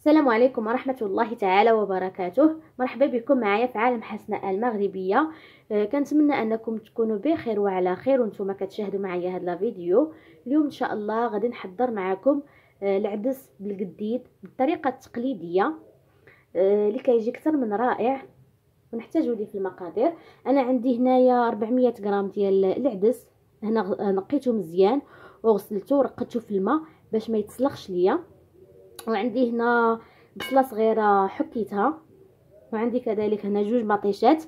السلام عليكم ورحمة الله تعالى وبركاته. مرحبا بكم معايا في عالم حسناء المغربية. آه، كنتمنى أنكم تكونوا بخير وعلى خير وأنتم كتشاهدوا معايا هذا الفيديو. اليوم إن شاء الله غادي نحضر معكم آه، العدس بالقديد بالطريقة التقليدية آه، اللي كيجي أكثر من رائع ونحتاجو ليه في المقادير. أنا عندي هنايا 400 غرام ديال العدس. هنا نقيته مزيان وغسلته ورقدته في الماء باش ما يتسلخش ليا. وعندي هنا بصلة صغيرة حكيتها. وعندي كذلك هنا جوج مطيشات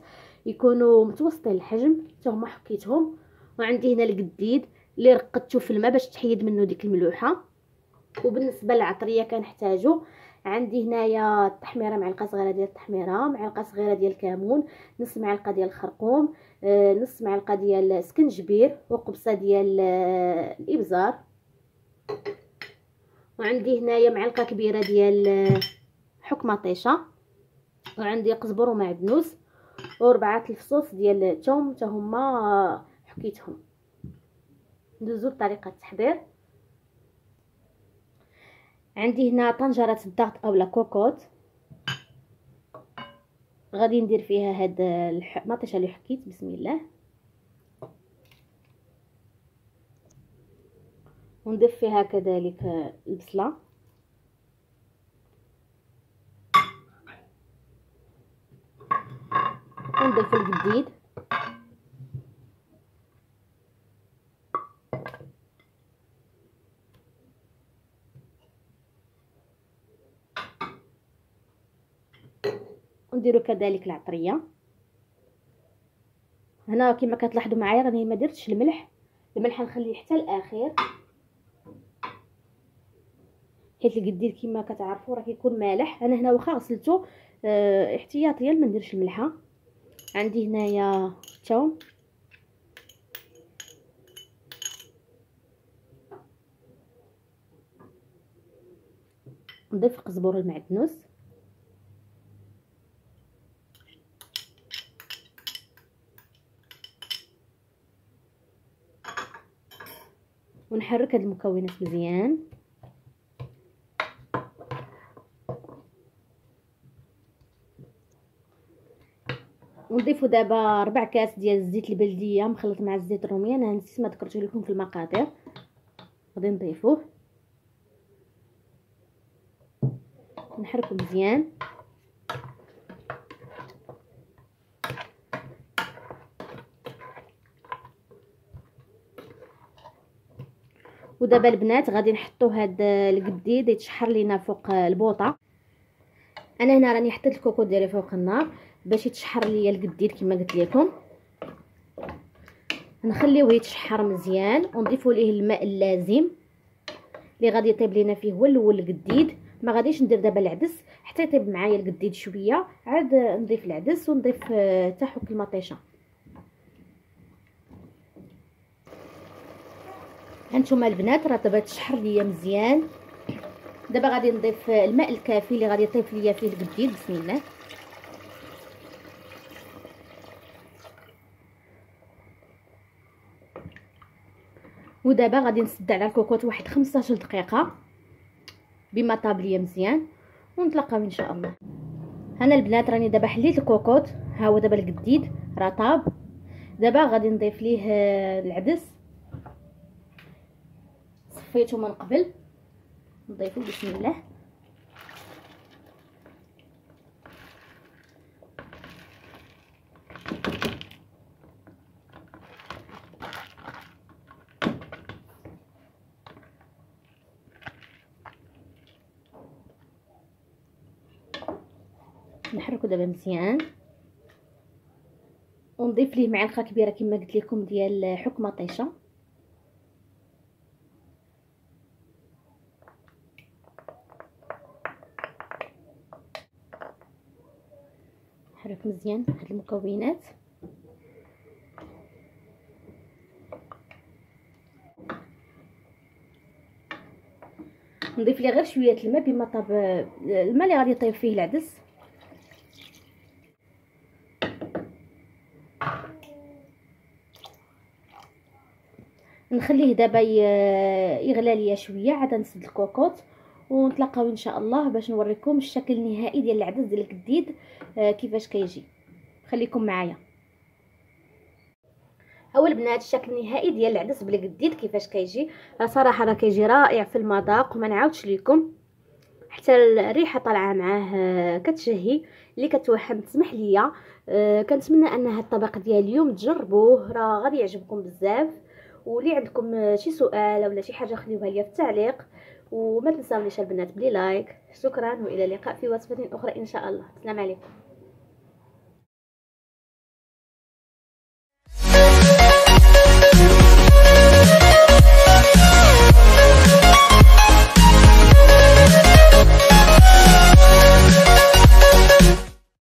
يكونوا متوسطين الحجم حتى هما حكيتهم. وعندي هنا القديد اللي رقدته في الماء باش تحيد منه ديك الملوحة. وبالنسبة للعطرية كنحتاجو عندي هنايا التحميرة معلقة صغيرة ديال التحميرة معلقة صغيرة ديال الكمون نص معلقة ديال الخرقوم آه، نص معلقة ديال السكنجبير وقبصة ديال آه، الإبزار. وعندي هنايا معلقة كبيرة ديال آه، حك مطيشه وعندي قزبر ومعدنوس وربعة الفصوص ديال الثوم حتى هما حكيتهم. ندوزو لطريقة التحضير. عندي هنا طنجرة الضغط اولا كوكوت. غادي ندير فيها هاد المطيشه اللي حكيت بسم الله. ونضيف فيها كذلك البصلة. ونضيف الجديد. ونديرو كذلك العطرية. هنا كما كتلاحظوا معايا راني ما درتش الملح. الملح نخليه حتى الأخير. حيت القديد كما كتعرفوا راه كيكون مالح. أنا هنا واخا غسلته آه احتياطيا ما نديرش الملحة. عندي هنايا الثوم نضيف القزبور المعدنوس. ونحرك هاد المكونات مزيان. ونضيفوا دابا ربع كاس ديال الزيت البلدية مخلط مع الزيت الرومي. أنا نسيت ما ذكرته لكم في المقادير غادي نضيفوه. نحركو مزيان. ودابا البنات غادي نحطو هاد القديد يتشحر لينا فوق البوطة. أنا هنا راني حطيت الكوكو ديالي فوق النار. باش يتشحر ليا القديد كما قلت لكم نخليوه يتشحر مزيان. ونضيفوا ليه الماء اللازم اللي غادي يطيب لينا فيه هو الأول القديد ما غاديش ندير دابا العدس حتى يطيب معايا القديد شوية. عاد نضيف العدس ونضيف حتى حك المطيشة. هانتوما البنات راه دابا تشحر ليا مزيان. دابا غادي نضيف الماء الكافي اللي غادي يطيب ليا فيه القديد بسم الله. ودابا غادي نسد على الكوكوط واحد 15 دقيقة بما طاب ليا مزيان ونتلاقاو إن شاء الله. هنا البنات راني دابا حليت الكوكوط ها هو دابا الجديد راه طاب. دابا غادي نضيف ليه العدس. صفيته من قبل. نضيفو بسم الله. نحركو دابا مزيان. ونضيف ليه معلقة كبيرة كما قلت لكم ديال حك مطيشه نحرك مزيان هاد المكونات. نضيف ليه غير شوية الماء بما طاب الماء اللي غادي يطيب فيه العدس. نخليه دابا يغلى ليا شوية عاد نسد الكوكوط ونتلاقاو إن شاء الله باش نوريكم الشكل النهائي ديال العدس ديال الجديد آه كيفاش كيجي. خليكم معايا. أول البنات الشكل النهائي ديال العدس بالجديد كيفاش كيجي؟ صراحة راه كيجي رائع في المذاق وما نعاودش لكم حتى الريحة طالعة معاه آه، كتشهي. اللي كتوحم تسمح ليا كنتمنى أن هذا الطبق ديال اليوم تجربوه. راه غادي يعجبكم بزاف. ولي عندكم شي سؤال ولا شي حاجة خليوها ليا في التعليق وما تنساونيش البنات بلي لايك. شكرا وإلى اللقاء في وصفة أخرى إن شاء الله. السلام عليكم.